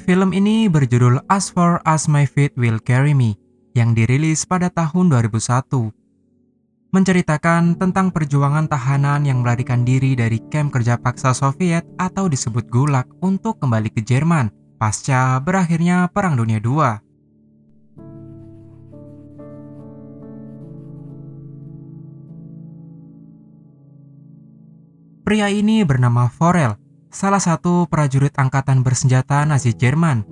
Film ini berjudul As Far As My Feet Will Carry Me yang dirilis pada tahun 2001. Menceritakan tentang perjuangan tahanan yang melarikan diri dari kamp kerja paksa Soviet atau disebut Gulag untuk kembali ke Jerman pasca berakhirnya Perang Dunia II. Pria ini bernama Forel, salah satu prajurit angkatan bersenjata Nazi Jerman.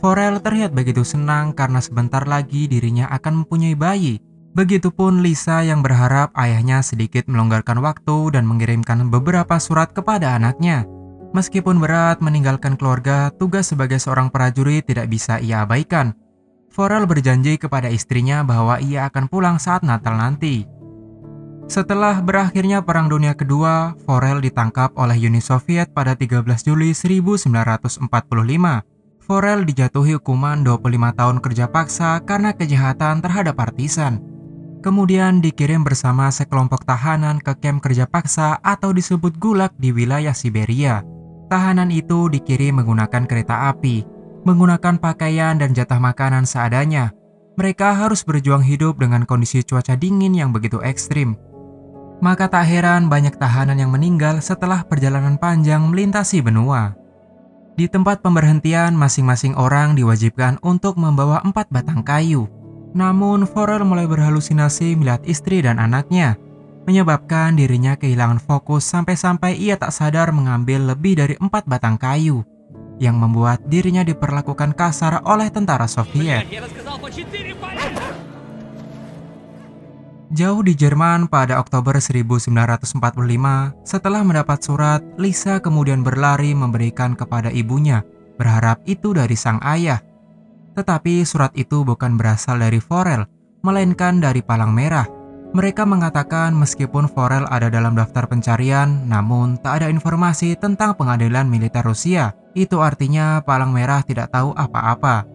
Forel terlihat begitu senang karena sebentar lagi dirinya akan mempunyai bayi. Begitupun Lisa yang berharap ayahnya sedikit melonggarkan waktu dan mengirimkan beberapa surat kepada anaknya. Meskipun berat meninggalkan keluarga, tugas sebagai seorang prajurit tidak bisa ia abaikan. Forel berjanji kepada istrinya bahwa ia akan pulang saat Natal nanti. Setelah berakhirnya Perang Dunia Kedua, Forel ditangkap oleh Uni Soviet pada 13 Juli 1945. Forel dijatuhi hukuman 25 tahun kerja paksa karena kejahatan terhadap partisan. Kemudian dikirim bersama sekelompok tahanan ke kamp kerja paksa atau disebut gulag di wilayah Siberia. Tahanan itu dikirim menggunakan kereta api, menggunakan pakaian dan jatah makanan seadanya. Mereka harus berjuang hidup dengan kondisi cuaca dingin yang begitu ekstrim. Maka tak heran banyak tahanan yang meninggal setelah perjalanan panjang melintasi benua. Di tempat pemberhentian, masing-masing orang diwajibkan untuk membawa empat batang kayu. Namun, Forel mulai berhalusinasi melihat istri dan anaknya, menyebabkan dirinya kehilangan fokus sampai-sampai ia tak sadar mengambil lebih dari empat batang kayu, yang membuat dirinya diperlakukan kasar oleh tentara Soviet. Jauh di Jerman pada Oktober 1945, setelah mendapat surat, Lisa kemudian berlari memberikan kepada ibunya, berharap itu dari sang ayah. Tetapi surat itu bukan berasal dari Forel, melainkan dari Palang Merah. Mereka mengatakan meskipun Forel ada dalam daftar pencarian, namun tak ada informasi tentang pengadilan militer Rusia. Itu artinya Palang Merah tidak tahu apa-apa.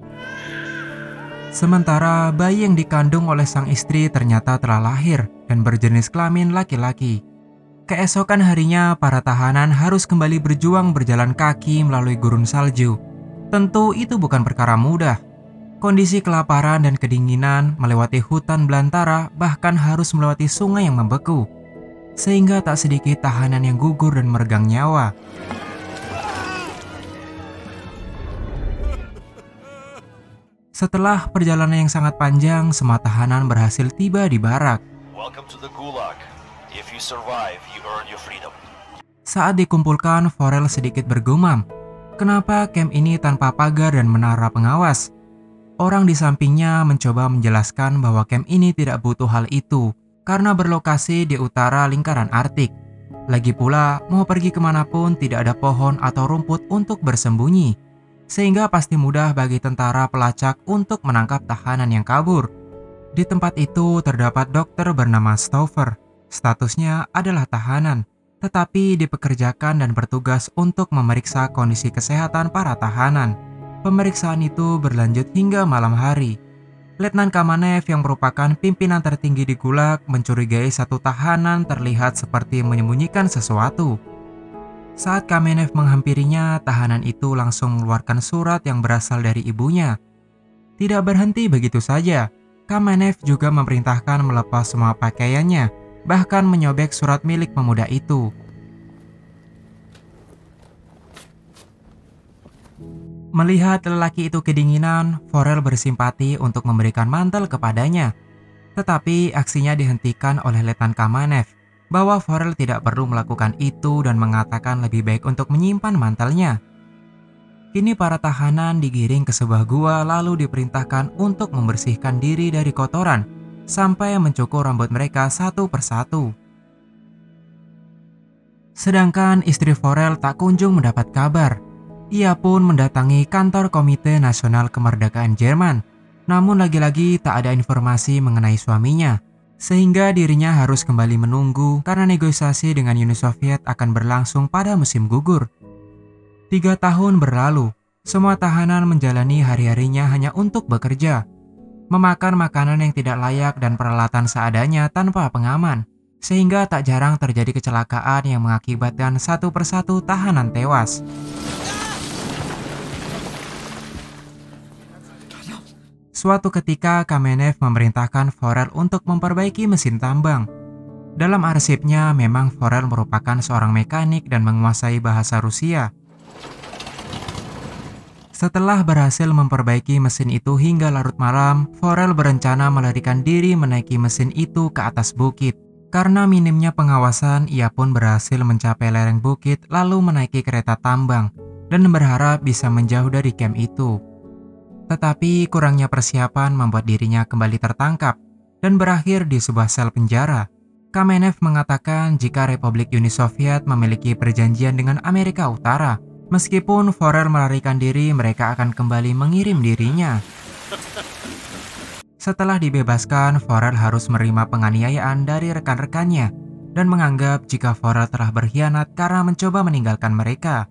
Sementara bayi yang dikandung oleh sang istri ternyata telah lahir dan berjenis kelamin laki-laki. Keesokan harinya, para tahanan harus kembali berjuang berjalan kaki melalui gurun salju. Tentu itu bukan perkara mudah. Kondisi kelaparan dan kedinginan melewati hutan belantara bahkan harus melewati sungai yang membeku. Sehingga tak sedikit tahanan yang gugur dan meregang nyawa. Setelah perjalanan yang sangat panjang, semua tahanan berhasil tiba di barak. Saat dikumpulkan, Forel sedikit bergumam. Kenapa camp ini tanpa pagar dan menara pengawas? Orang di sampingnya mencoba menjelaskan bahwa camp ini tidak butuh hal itu karena berlokasi di utara lingkaran Arktik. Lagi pula, mau pergi ke mana pun tidak ada pohon atau rumput untuk bersembunyi sehingga pasti mudah bagi tentara pelacak untuk menangkap tahanan yang kabur. Di tempat itu terdapat dokter bernama Stover. Statusnya adalah tahanan, tetapi dipekerjakan dan bertugas untuk memeriksa kondisi kesehatan para tahanan. Pemeriksaan itu berlanjut hingga malam hari. Letnan Kamanev yang merupakan pimpinan tertinggi di Gulag mencurigai satu tahanan terlihat seperti menyembunyikan sesuatu. Saat Kamenev menghampirinya, tahanan itu langsung mengeluarkan surat yang berasal dari ibunya. Tidak berhenti begitu saja, Kamenev juga memerintahkan melepas semua pakaiannya, bahkan menyobek surat milik pemuda itu. Melihat lelaki itu kedinginan, Forel bersimpati untuk memberikan mantel kepadanya. Tetapi aksinya dihentikan oleh Letan Kamenev bahwa Farel tidak perlu melakukan itu dan mengatakan lebih baik untuk menyimpan mantelnya. Kini para tahanan digiring ke sebuah gua lalu diperintahkan untuk membersihkan diri dari kotoran sampai mencukur rambut mereka satu persatu. Sedangkan istri Forel tak kunjung mendapat kabar. Ia pun mendatangi kantor Komite Nasional Kemerdekaan Jerman. Namun lagi-lagi tak ada informasi mengenai suaminya sehingga dirinya harus kembali menunggu karena negosiasi dengan Uni Soviet akan berlangsung pada musim gugur. Tiga tahun berlalu, semua tahanan menjalani hari-harinya hanya untuk bekerja, memakan makanan yang tidak layak dan peralatan seadanya tanpa pengaman, sehingga tak jarang terjadi kecelakaan yang mengakibatkan satu persatu tahanan tewas. Suatu ketika Kamenev memerintahkan Forel untuk memperbaiki mesin tambang. Dalam arsipnya memang Forel merupakan seorang mekanik dan menguasai bahasa Rusia. Setelah berhasil memperbaiki mesin itu hingga larut malam, Forel berencana melarikan diri menaiki mesin itu ke atas bukit. Karena minimnya pengawasan, ia pun berhasil mencapai lereng bukit lalu menaiki kereta tambang dan berharap bisa menjauh dari camp itu. Tetapi kurangnya persiapan membuat dirinya kembali tertangkap dan berakhir di sebuah sel penjara. Kamenev mengatakan jika Republik Uni Soviet memiliki perjanjian dengan Amerika Utara, meskipun Forel melarikan diri, mereka akan kembali mengirim dirinya. Setelah dibebaskan, Forel harus menerima penganiayaan dari rekan-rekannya dan menganggap jika Forel telah berkhianat karena mencoba meninggalkan mereka.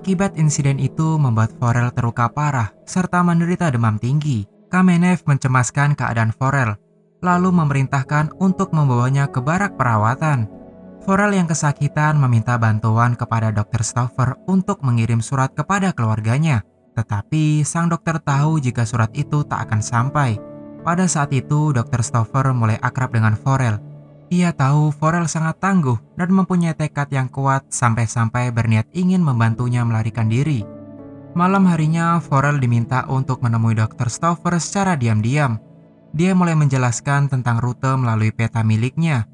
Akibat insiden itu membuat Forel terluka parah serta menderita demam tinggi. Kamenev mencemaskan keadaan Forel, lalu memerintahkan untuk membawanya ke barak perawatan. Forel yang kesakitan meminta bantuan kepada Dr. Stoffer untuk mengirim surat kepada keluarganya. Tetapi sang dokter tahu jika surat itu tak akan sampai. Pada saat itu, Dr. Stoffer mulai akrab dengan Forel. Ia tahu Forel sangat tangguh dan mempunyai tekad yang kuat sampai-sampai berniat ingin membantunya melarikan diri. Malam harinya, Forel diminta untuk menemui Dr. Stoffer secara diam-diam. Dia mulai menjelaskan tentang rute melalui peta miliknya.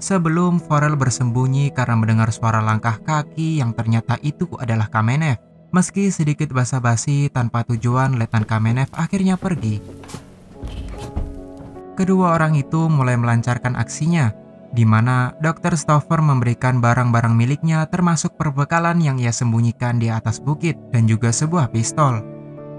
Sebelum Forel bersembunyi karena mendengar suara langkah kaki yang ternyata itu adalah Kamenev. Meski sedikit basa-basi tanpa tujuan, Letnan Kamenev akhirnya pergi. Kedua orang itu mulai melancarkan aksinya, di mana Dr. Stoffer memberikan barang-barang miliknya termasuk perbekalan yang ia sembunyikan di atas bukit dan juga sebuah pistol.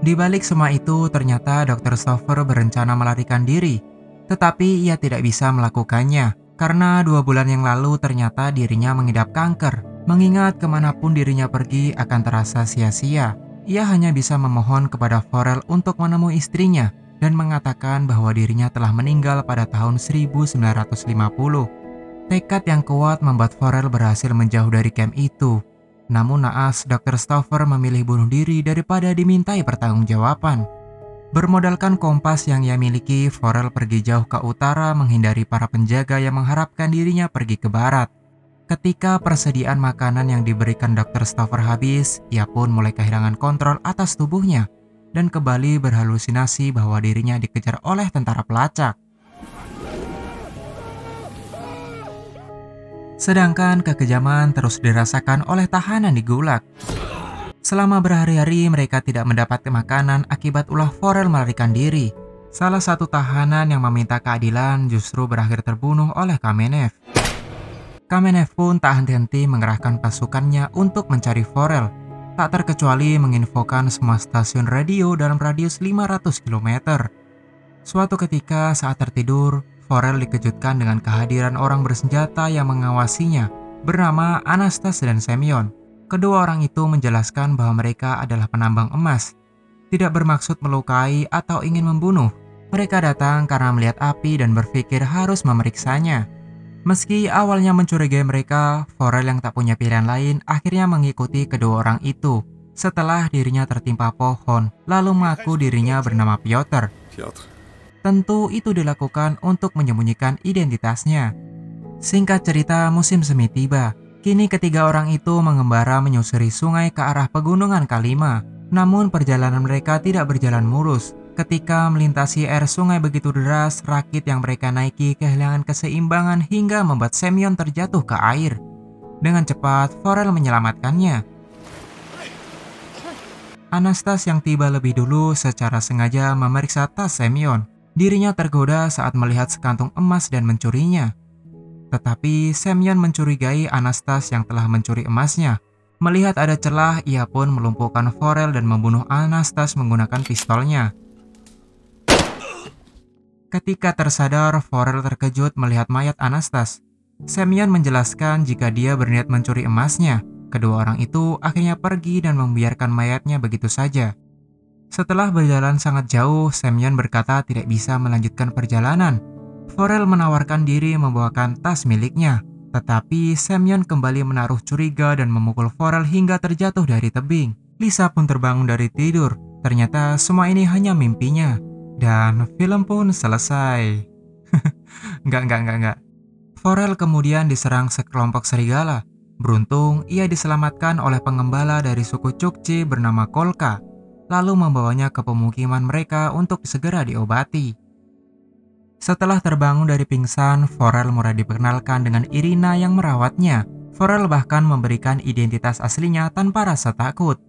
Di balik semua itu, ternyata Dr. Stoffer berencana melarikan diri, tetapi ia tidak bisa melakukannya karena dua bulan yang lalu ternyata dirinya mengidap kanker. Mengingat ke mana pun dirinya pergi akan terasa sia-sia. Ia hanya bisa memohon kepada Forel untuk menemui istrinya dan mengatakan bahwa dirinya telah meninggal pada tahun 1950. Tekad yang kuat membuat Forel berhasil menjauh dari camp itu. Namun naas, Dr. Stoffer memilih bunuh diri daripada dimintai pertanggungjawaban. Bermodalkan kompas yang ia miliki, Forel pergi jauh ke utara menghindari para penjaga yang mengharapkan dirinya pergi ke barat. Ketika persediaan makanan yang diberikan Dr. Stoffer habis, ia pun mulai kehilangan kontrol atas tubuhnya dan kembali berhalusinasi bahwa dirinya dikejar oleh tentara pelacak. Sedangkan kekejaman terus dirasakan oleh tahanan di Gulag. Selama berhari-hari mereka tidak mendapat makanan akibat ulah Forel melarikan diri. Salah satu tahanan yang meminta keadilan justru berakhir terbunuh oleh Kamenev. Kamenev pun tak henti-henti mengerahkan pasukannya untuk mencari Forel, tak terkecuali menginfokan semua stasiun radio dalam radius 500 km. Suatu ketika saat tertidur, Forel dikejutkan dengan kehadiran orang bersenjata yang mengawasinya bernama Anastas dan Semyon. Kedua orang itu menjelaskan bahwa mereka adalah penambang emas, tidak bermaksud melukai atau ingin membunuh. Mereka datang karena melihat api dan berpikir harus memeriksanya. Meski awalnya mencurigai mereka, Forel yang tak punya pilihan lain akhirnya mengikuti kedua orang itu setelah dirinya tertimpa pohon, lalu mengaku dirinya bernama Piotr. Tentu itu dilakukan untuk menyembunyikan identitasnya. Singkat cerita, musim semi tiba. Kini ketiga orang itu mengembara menyusuri sungai ke arah pegunungan Kalima. Namun perjalanan mereka tidak berjalan mulus. Ketika melintasi air sungai begitu deras, rakit yang mereka naiki kehilangan keseimbangan hingga membuat Semyon terjatuh ke air. Dengan cepat, Forel menyelamatkannya. Anastas yang tiba lebih dulu secara sengaja memeriksa tas Semyon. Dirinya tergoda saat melihat sekantung emas dan mencurinya. Tetapi Semyon mencurigai Anastas yang telah mencuri emasnya. Melihat ada celah, ia pun melumpuhkan Forel dan membunuh Anastas menggunakan pistolnya. Ketika tersadar, Forel terkejut melihat mayat Anastas. Semyon menjelaskan jika dia berniat mencuri emasnya. Kedua orang itu akhirnya pergi dan membiarkan mayatnya begitu saja. Setelah berjalan sangat jauh, Semyon berkata tidak bisa melanjutkan perjalanan Forel menawarkan diri membawakan tas miliknya. Tetapi Semyon kembali menaruh curiga dan memukul Forel hingga terjatuh dari tebing. Lisa pun terbangun dari tidur. Ternyata semua ini hanya mimpinya. Dan film pun selesai. Enggak, enggak, enggak, enggak. Forel kemudian diserang sekelompok serigala. Beruntung, ia diselamatkan oleh pengembala dari suku Chukchi bernama Kolka, lalu membawanya ke pemukiman mereka untuk segera diobati. Setelah terbangun dari pingsan, Forel mulai diperkenalkan dengan Irina yang merawatnya. Forel bahkan memberikan identitas aslinya tanpa rasa takut.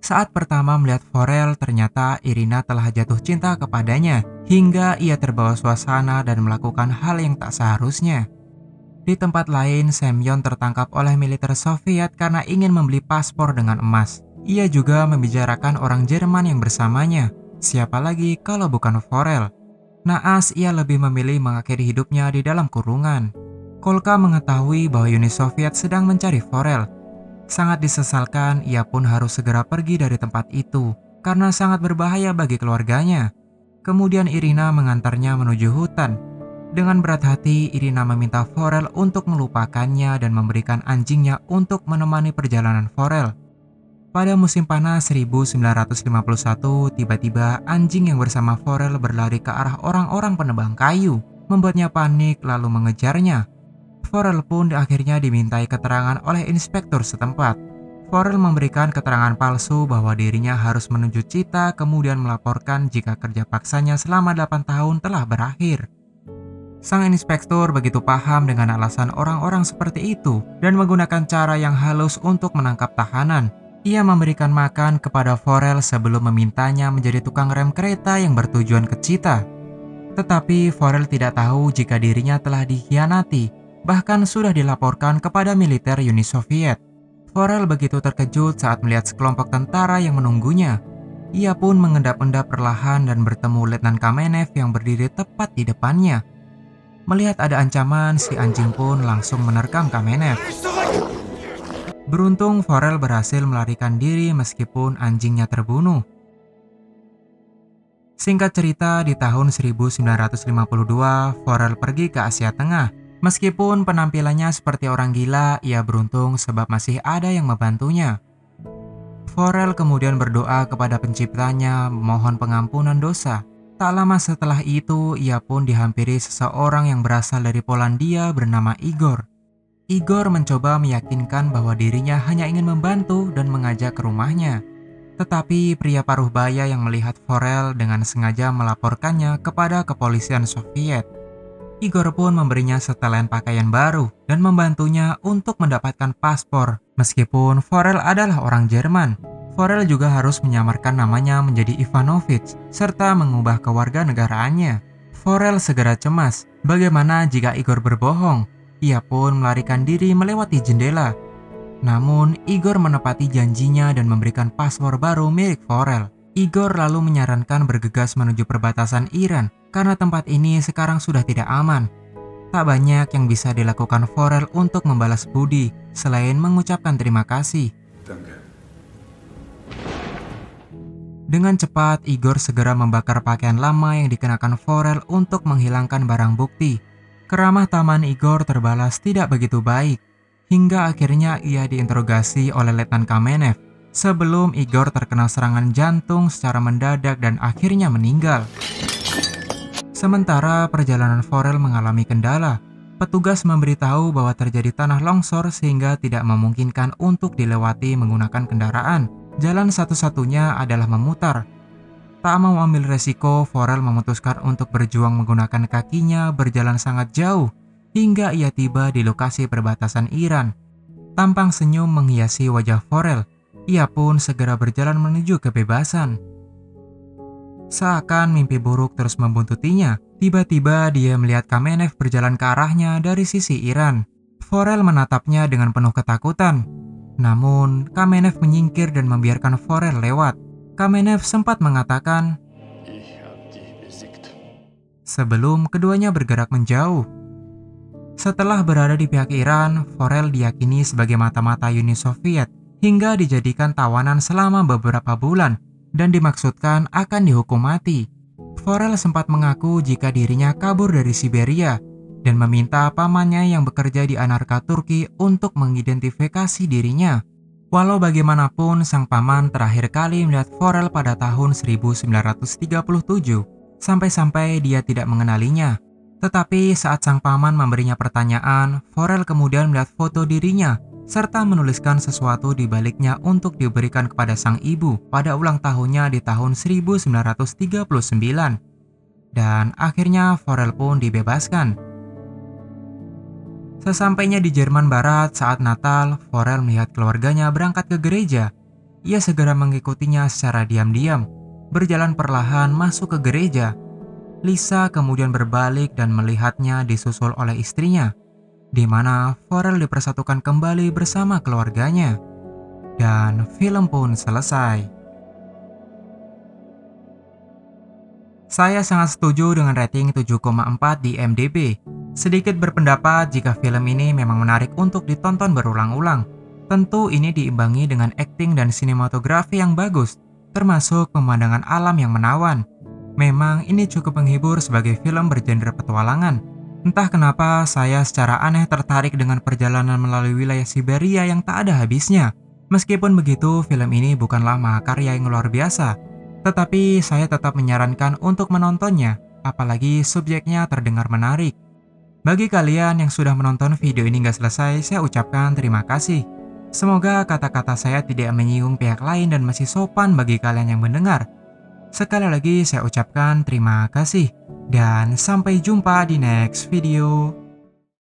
Saat pertama melihat Forel, ternyata Irina telah jatuh cinta kepadanya, hingga ia terbawa suasana dan melakukan hal yang tak seharusnya. Di tempat lain, Semyon tertangkap oleh militer Soviet karena ingin membeli paspor dengan emas. Ia juga membicarakan orang Jerman yang bersamanya. Siapa lagi kalau bukan Forel? Naas ia lebih memilih mengakhiri hidupnya di dalam kurungan. Kolka mengetahui bahwa Uni Soviet sedang mencari Forel. Sangat disesalkan, ia pun harus segera pergi dari tempat itu karena sangat berbahaya bagi keluarganya. Kemudian Irina mengantarnya menuju hutan. Dengan berat hati, Irina meminta Forel untuk melupakannya dan memberikan anjingnya untuk menemani perjalanan Forel. Pada musim panas 1951, tiba-tiba anjing yang bersama Forel berlari ke arah orang-orang penebang kayu, membuatnya panik lalu mengejarnya. Forel pun akhirnya dimintai keterangan oleh inspektur setempat. Forel memberikan keterangan palsu bahwa dirinya harus menuju Cita kemudian melaporkan jika kerja paksanya selama 8 tahun telah berakhir. Sang inspektur begitu paham dengan alasan orang-orang seperti itu dan menggunakan cara yang halus untuk menangkap tahanan ia memberikan makan kepada Forel sebelum memintanya menjadi tukang rem kereta yang bertujuan ke Cita. Tetapi Forel tidak tahu jika dirinya telah dikhianati, bahkan sudah dilaporkan kepada militer Uni Soviet. Forel begitu terkejut saat melihat sekelompok tentara yang menunggunya. Ia pun mengendap-endap perlahan dan bertemu Letnan Kamenev yang berdiri tepat di depannya. Melihat ada ancaman, si anjing pun langsung menerkam Kamenev. Beruntung Forel berhasil melarikan diri meskipun anjingnya terbunuh. Singkat cerita, di tahun 1952, Forel pergi ke Asia Tengah. Meskipun penampilannya seperti orang gila, ia beruntung sebab masih ada yang membantunya. Forel kemudian berdoa kepada penciptanya mohon pengampunan dosa. Tak lama setelah itu, ia pun dihampiri seseorang yang berasal dari Polandia bernama Igor. Igor mencoba meyakinkan bahwa dirinya hanya ingin membantu dan mengajak ke rumahnya. Tetapi pria paruh baya yang melihat Forel dengan sengaja melaporkannya kepada kepolisian Soviet. Igor pun memberinya setelan pakaian baru dan membantunya untuk mendapatkan paspor. Meskipun Forel adalah orang Jerman, Forel juga harus menyamarkan namanya menjadi Ivanovich serta mengubah kewarganegaraannya. Forel segera cemas, bagaimana jika Igor berbohong ia pun melarikan diri melewati jendela. Namun, Igor menepati janjinya dan memberikan paspor baru milik Forel. Igor lalu menyarankan bergegas menuju perbatasan Iran karena tempat ini sekarang sudah tidak aman. Tak banyak yang bisa dilakukan Forel untuk membalas budi selain mengucapkan terima kasih. Dengan cepat, Igor segera membakar pakaian lama yang dikenakan Forel untuk menghilangkan barang bukti Keramah taman Igor terbalas tidak begitu baik, hingga akhirnya ia diinterogasi oleh Letnan Kamenev sebelum Igor terkena serangan jantung secara mendadak dan akhirnya meninggal. Sementara perjalanan Forel mengalami kendala, petugas memberitahu bahwa terjadi tanah longsor sehingga tidak memungkinkan untuk dilewati menggunakan kendaraan. Jalan satu-satunya adalah memutar Tak mau ambil resiko, Forel memutuskan untuk berjuang menggunakan kakinya berjalan sangat jauh hingga ia tiba di lokasi perbatasan Iran. Tampang senyum menghiasi wajah Forel. Ia pun segera berjalan menuju kebebasan. Seakan mimpi buruk terus membuntutinya, tiba-tiba dia melihat Kamenev berjalan ke arahnya dari sisi Iran. Forel menatapnya dengan penuh ketakutan. Namun, Kamenev menyingkir dan membiarkan Forel lewat. Kamenev sempat mengatakan sebelum keduanya bergerak menjauh. Setelah berada di pihak Iran, Forel diyakini sebagai mata-mata Uni Soviet hingga dijadikan tawanan selama beberapa bulan dan dimaksudkan akan dihukum mati. Forel sempat mengaku jika dirinya kabur dari Siberia. dan meminta pamannya yang bekerja di Anarka Turki untuk mengidentifikasi dirinya. Walau bagaimanapun, sang paman terakhir kali melihat Forel pada tahun 1937, sampai-sampai dia tidak mengenalinya. Tetapi saat sang paman memberinya pertanyaan, Forel kemudian melihat foto dirinya serta menuliskan sesuatu di baliknya untuk diberikan kepada sang ibu pada ulang tahunnya di tahun 1939. Dan akhirnya Forel pun dibebaskan. Sesampainya di Jerman Barat saat Natal, Forel melihat keluarganya berangkat ke gereja. Ia segera mengikutinya secara diam-diam, berjalan perlahan masuk ke gereja. Lisa kemudian berbalik dan melihatnya disusul oleh istrinya di mana Farrell dipersatukan kembali bersama keluarganya. Dan film pun selesai. Saya sangat setuju dengan rating 7,4 di MDB. Sedikit berpendapat jika film ini memang menarik untuk ditonton berulang-ulang. Tentu ini diimbangi dengan akting dan sinematografi yang bagus, termasuk pemandangan alam yang menawan. Memang ini cukup menghibur sebagai film bergenre petualangan, Entah kenapa saya secara aneh tertarik dengan perjalanan melalui wilayah Siberia yang tak ada habisnya. Meskipun begitu, film ini bukanlah mahakarya yang luar biasa. Tetapi saya tetap menyarankan untuk menontonnya, apalagi subjeknya terdengar menarik. Bagi kalian yang sudah menonton video ini nggak selesai, saya ucapkan terima kasih. Semoga kata-kata saya tidak menyinggung pihak lain dan masih sopan bagi kalian yang mendengar. Sekali lagi saya ucapkan terima kasih. Dan sampai jumpa di next video.